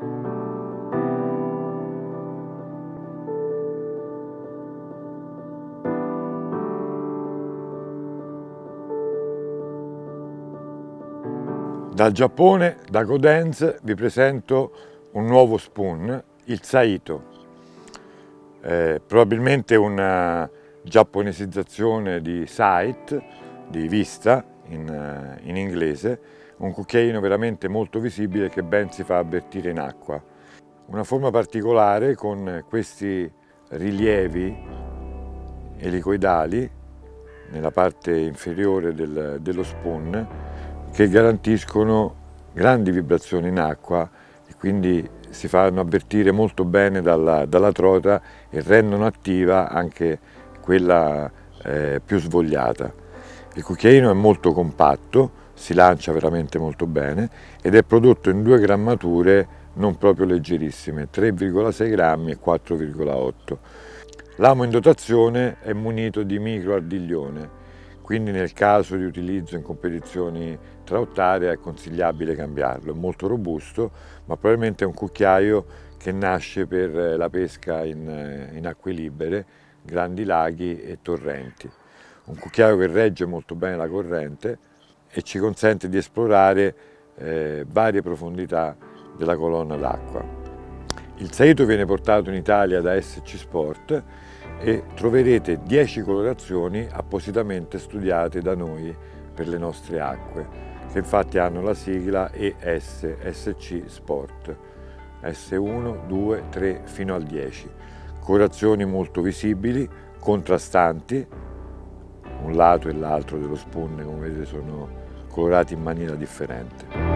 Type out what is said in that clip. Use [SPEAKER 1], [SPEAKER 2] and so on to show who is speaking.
[SPEAKER 1] Dal Giappone, da Godenz, vi presento un nuovo spoon, il Saito. Eh, probabilmente una giapponesizzazione di sight, di vista in, eh, in inglese, un cucchiaino veramente molto visibile che ben si fa avvertire in acqua. Una forma particolare con questi rilievi elicoidali nella parte inferiore del, dello spoon che garantiscono grandi vibrazioni in acqua e quindi si fanno avvertire molto bene dalla, dalla trota e rendono attiva anche quella eh, più svogliata. Il cucchiaino è molto compatto, si lancia veramente molto bene ed è prodotto in due grammature non proprio leggerissime, 3,6 grammi e 4,8. L'amo in dotazione è munito di micro ardiglione, quindi nel caso di utilizzo in competizioni traottarie è consigliabile cambiarlo, è molto robusto ma probabilmente è un cucchiaio che nasce per la pesca in, in acque libere, grandi laghi e torrenti. Un cucchiaio che regge molto bene la corrente e ci consente di esplorare eh, varie profondità della colonna d'acqua. Il Saito viene portato in Italia da SC Sport e troverete 10 colorazioni appositamente studiate da noi per le nostre acque, che infatti hanno la sigla ES, SC Sport, S1, 2, 3 fino al 10. Colorazioni molto visibili, contrastanti, un lato e l'altro dello spoon come vedete sono colorati in maniera differente.